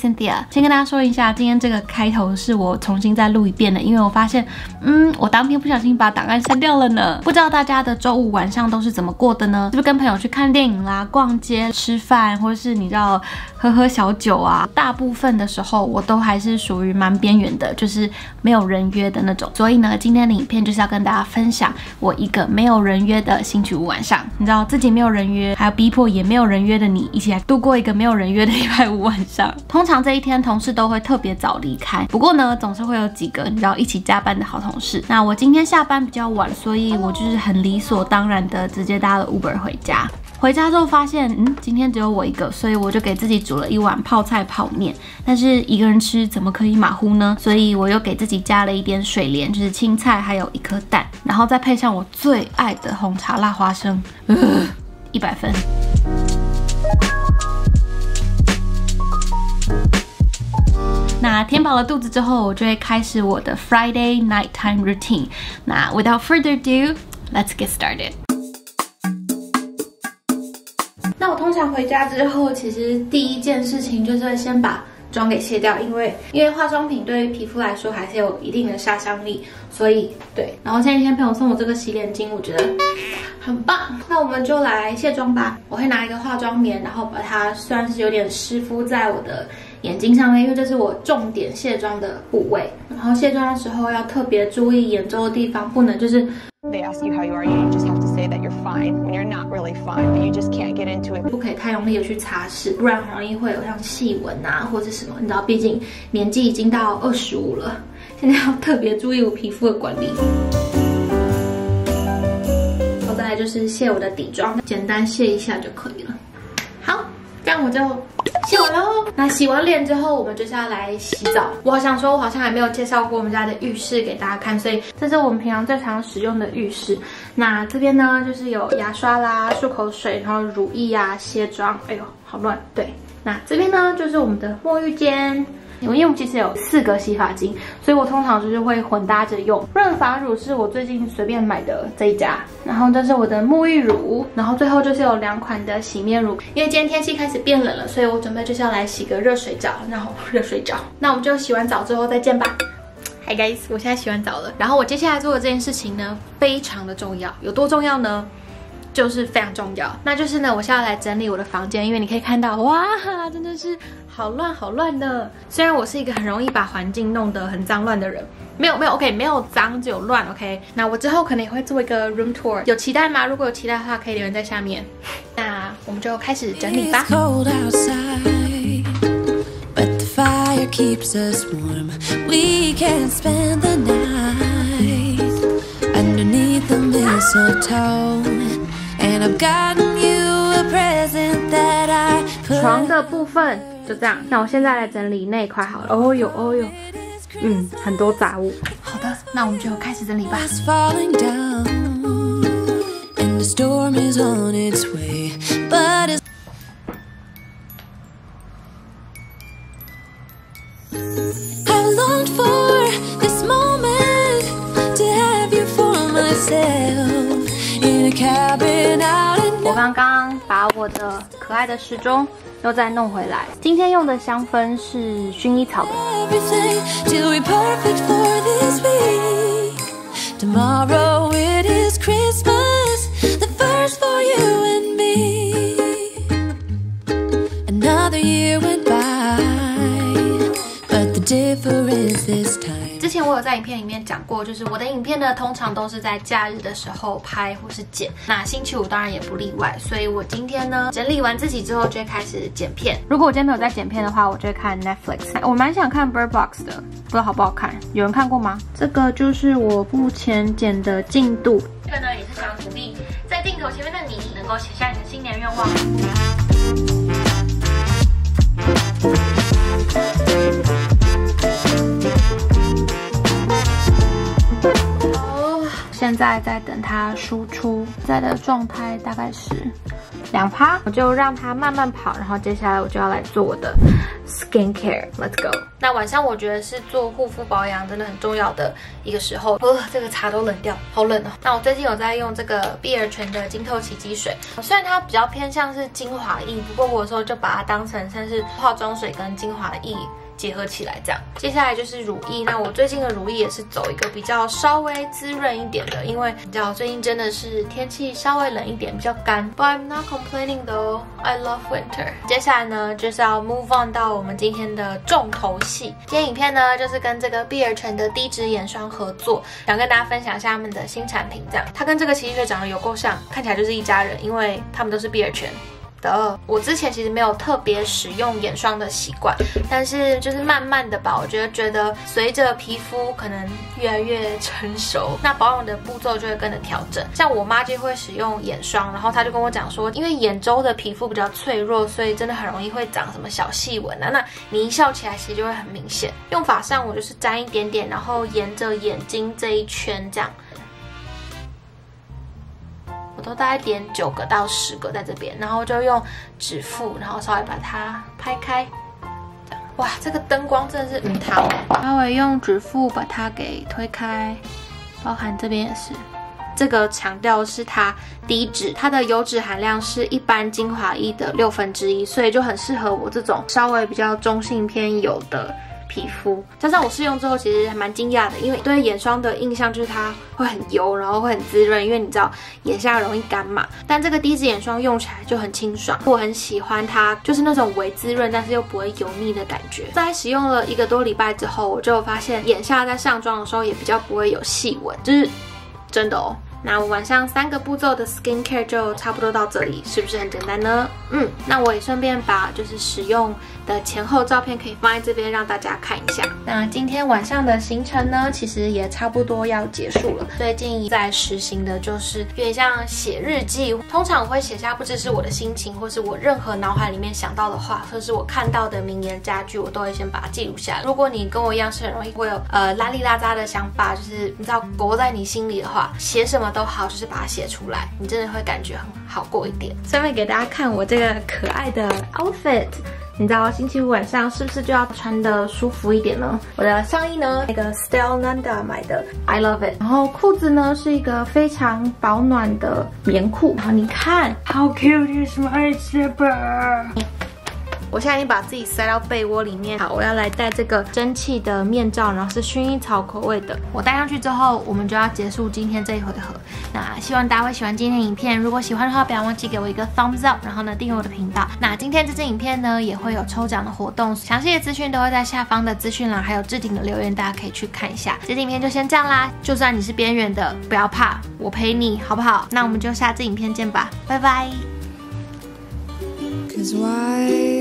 Cynthia。先跟大家说一下，今天这个开头是我重新再录一遍的，因为我发现，嗯，我当天不小心把档案删掉了呢。不知道大家的周五晚上都是怎么过的呢？是不是跟朋友去看电影啦、逛街、吃饭，或者是你知道喝喝小酒啊？大部分的时候我都还是属于蛮边缘的，就是没有人约的那种。所以呢，今天的影片就是要跟大家分享我一个没有人约的星期五晚上。你知道自己没有人约，还有逼迫也没有人约的你，一起来度过一个没有人约的礼拜五晚上。通常常这一天同事都会特别早离开，不过呢，总是会有几个你知道一起加班的好同事。那我今天下班比较晚，所以我就是很理所当然的直接搭了 Uber 回家。回家之后发现，嗯，今天只有我一个，所以我就给自己煮了一碗泡菜泡面。但是一个人吃怎么可以马虎呢？所以我又给自己加了一点水莲，就是青菜，还有一颗蛋，然后再配上我最爱的红茶辣花生，一百分。那填饱了肚子之后，我就会开始我的 Friday nighttime routine。那 without further ado，let's get started。那我通常回家之后，其实第一件事情就是先把妆给卸掉，因为因为化妆品对于皮肤来说还是有一定的杀伤力，所以对。然后前几天朋友送我这个洗脸巾，我觉得很棒。那我们就来卸妆吧。我会拿一个化妆棉，然后把它算是有点湿敷在我的眼睛上面，因为这是我重点卸妆的部位。然后卸妆的时候要特别注意眼周的地方，不能就是。They ask you how you are, you just have to say that you're fine when you're not really fine, but you just can't get into it. 不可以太用力的去擦拭，不然很容易会有像细纹啊或者什么。你知道，毕竟年纪已经到二十五了，现在要特别注意我皮肤的管理。我再来就是卸我的底妆，简单卸一下就可以了。好，这样我就。洗完喽，那洗完脸之后，我们就是要来洗澡。我好想说，我好像还没有介绍过我们家的浴室给大家看，所以这是我们平常最常使用的浴室。那这边呢，就是有牙刷啦、漱口水，然后乳液啊、卸妆。哎呦，好乱。对，那这边呢，就是我们的沐浴间。因为我们其实有四个洗发精，所以我通常就是会混搭着用。润发乳是我最近随便买的这一家，然后这是我的沐浴乳，然后最后就是有两款的洗面乳。因为今天天气开始变冷了，所以我准备就是要来洗个热水澡，然后热水澡。那我们就洗完澡之后再见吧。Hi guys，我现在洗完澡了，然后我接下来做的这件事情呢，非常的重要，有多重要呢？就是非常重要，那就是呢，我现在来整理我的房间，因为你可以看到，哇，真的是好乱好乱的。虽然我是一个很容易把环境弄得很脏乱的人，没有没有，OK，没有脏只有乱，OK。那我之后可能也会做一个 room tour，有期待吗？如果有期待的话，可以留言在下面。那我们就开始整理吧。床的部分就这样，那我现在来整理那一块好了。哦哟哦哟，嗯，很多杂物。好的，那我们就开始整理吧。我我的可爱的时钟又再弄回来。今天用的香氛是薰衣草的。之前我有在影片里面讲过，就是我的影片呢，通常都是在假日的时候拍或是剪，那星期五当然也不例外。所以我今天呢，整理完自己之后，就会开始剪片。如果我今天没有在剪片的话，我就会看 Netflix。我蛮想看 Bird Box 的，不知道好不好看？有人看过吗？这个就是我目前剪的进度。这个呢，也是想鼓励在镜头前面的你，能够写下你的新年愿望。好现在在等它输出，现在的状态大概是两趴，我就让它慢慢跑，然后接下来我就要来做我的 skin care，let's go。那晚上我觉得是做护肤保养真的很重要的一个时候。呃，这个茶都冷掉，好冷哦。那我最近有在用这个碧尔泉的晶透奇迹水，虽然它比较偏向是精华液，不过我有时候就把它当成像是化妆水跟精华液。结合起来这样，接下来就是乳液。那我最近的乳液也是走一个比较稍微滋润一点的，因为你知道最近真的是天气稍微冷一点，比较干。But I'm not complaining though, I love winter。接下来呢就是要 move on 到我们今天的重头戏。今天影片呢就是跟这个碧尔泉的低脂眼霜合作，想跟大家分享一下他们的新产品。这样，它跟这个奇迹水长得有够像，看起来就是一家人，因为他们都是碧尔泉。的，我之前其实没有特别使用眼霜的习惯，但是就是慢慢的吧，我觉得觉得随着皮肤可能越来越成熟，那保养的步骤就会跟着调整。像我妈就会使用眼霜，然后她就跟我讲说，因为眼周的皮肤比较脆弱，所以真的很容易会长什么小细纹啊，那你一笑起来其实就会很明显。用法上我就是沾一点点，然后沿着眼睛这一圈这样。大概点九个到十个在这边，然后就用指腹，然后稍微把它拍开。哇，这个灯光真的是嗯好。稍微用指腹把它给推开，包含这边也是。这个强调是它低脂，它的油脂含量是一般精华液的六分之一，所以就很适合我这种稍微比较中性偏油的。皮肤加上我试用之后，其实还蛮惊讶的，因为对眼霜的印象就是它会很油，然后会很滋润，因为你知道眼下容易干嘛。但这个低脂眼霜用起来就很清爽，我很喜欢它，就是那种微滋润，但是又不会油腻的感觉。在使用了一个多礼拜之后，我就发现眼下在上妆的时候也比较不会有细纹，就是真的哦。那我晚上三个步骤的 skin care 就差不多到这里，是不是很简单呢？嗯，那我也顺便把就是使用的前后照片可以放在这边让大家看一下。那今天晚上的行程呢，其实也差不多要结束了。最近在实行的就是有点像写日记，通常我会写下不只是我的心情，或是我任何脑海里面想到的话，或是我看到的名言佳句，我都会先把它记录下来。如果你跟我一样是很容易会有呃拉里拉扎的想法，就是你知道裹在你心里的话，写什么。都好，就是把它写出来，你真的会感觉很好过一点。顺便给大家看我这个可爱的 outfit，你知道星期五晚上是不是就要穿的舒服一点呢？我的上衣呢，那个 Style Nanda 买的，I love it。然后裤子呢是一个非常保暖的棉裤，然后你看，How cute is my zipper？我现在已经把自己塞到被窝里面。好，我要来戴这个蒸汽的面罩，然后是薰衣草口味的。我戴上去之后，我们就要结束今天这一回合。那希望大家会喜欢今天影片。如果喜欢的话，不要忘记给我一个 thumbs up，然后呢订阅我的频道。那今天这支影片呢也会有抽奖的活动，详细的资讯都会在下方的资讯栏，还有置顶的留言，大家可以去看一下。这支影片就先这样啦。就算你是边缘的，不要怕，我陪你，好不好？那我们就下支影片见吧，拜拜。Cause wise